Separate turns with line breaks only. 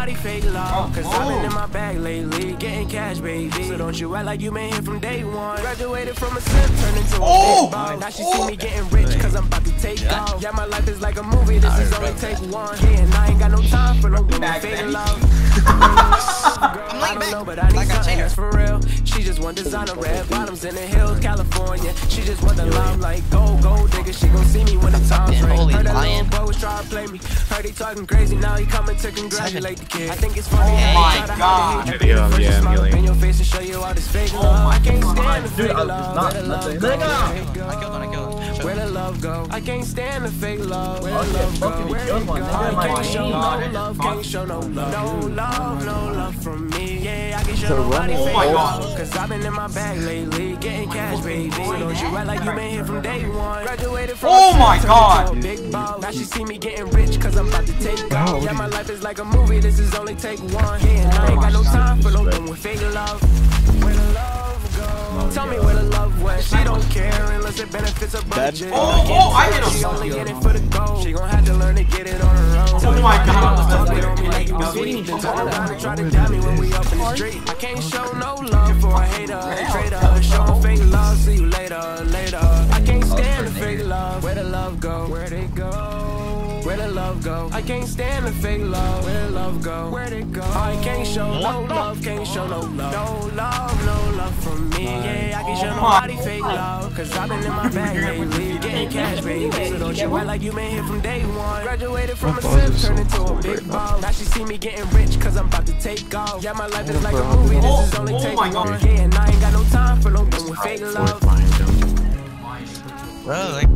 nobody fake love. Oh, cause I've been oh. in my bag lately, getting cash, baby. So don't you act like you been here from day one. Graduated from a simp, turned into a
Oh!
big ball. Now she see me getting rich, cause I'm about to take off. Yeah, my life is like a movie, this is only take one. Yeah, and I ain't got no time for no fake love. I don't know, but I need
Like
something that's for real. She just want designer red bottoms in the hills, California. She just want the limelight, gold, gold digger. She gon' see me when the time's right. Little boy was trying to play me. Heard he talking crazy, now he coming to congratulate the kid. I think it's funny.
Oh
how
my
they try to
God.
hide the hate.
Yeah,
First you
yeah, I'm
smile up
healing.
in your face and show you all this fake
Oh
love.
my
I can't
God.
stand the
Dude,
fake uh,
I-
love.
it's not-
Where the
not
love
the-
go?
Nigga!
Where it go?
I killed him, I killed him.
Where the love go? I can't stand the fake love. Where
Oh,
the love go? Where
good
it go? I
My
can't show no
God,
love.
is
Can't show no love. No mm. love, no love from me. Yeah, I can show
So
nobody
run
fake
Oh my
love.
God.
Cause I've been in my bag lately, getting cash, baby. Oh so don't you act like you been here from day one. Graduated from
Oh my
turned
God.
into Big ball. Now she see me getting rich cause I'm about to take off. Yeah, my life is like a movie, this is only take one. Oh yeah, and I ain't got no time for no one with fake love. Don't care unless it benefits her budget.
Oh, oh, I hit him.
She only in it for the gold. She gon' have to learn to get it on her own.
Oh my God.
Talk it on me like you was sweet. Then turn around and try to doubt me when we up in the street. I can't show no love for a hater, a traitor. Show 'em fake love, see you later, later. I can't stand the fake love. Where the love go? Where'd it go? Where the love go? I can't stand the fake love. Where the love go? Where'd it go? I can't show no love, can't show no love. No love, no love from me. Yeah, I can't show nobody fake love. Cause I've been in my bag lately, getting cash, baby. So don't you act like you been here from day one. Graduated from a simp, turned into a big ball. Now she see me getting rich, cause I'm about to take off. Yeah, my life is like a movie, this is only
Oh,
take
my
one.
God.
Yeah, and I ain't got no time for no one with fake love.
Fourth mine down.
Bro, like,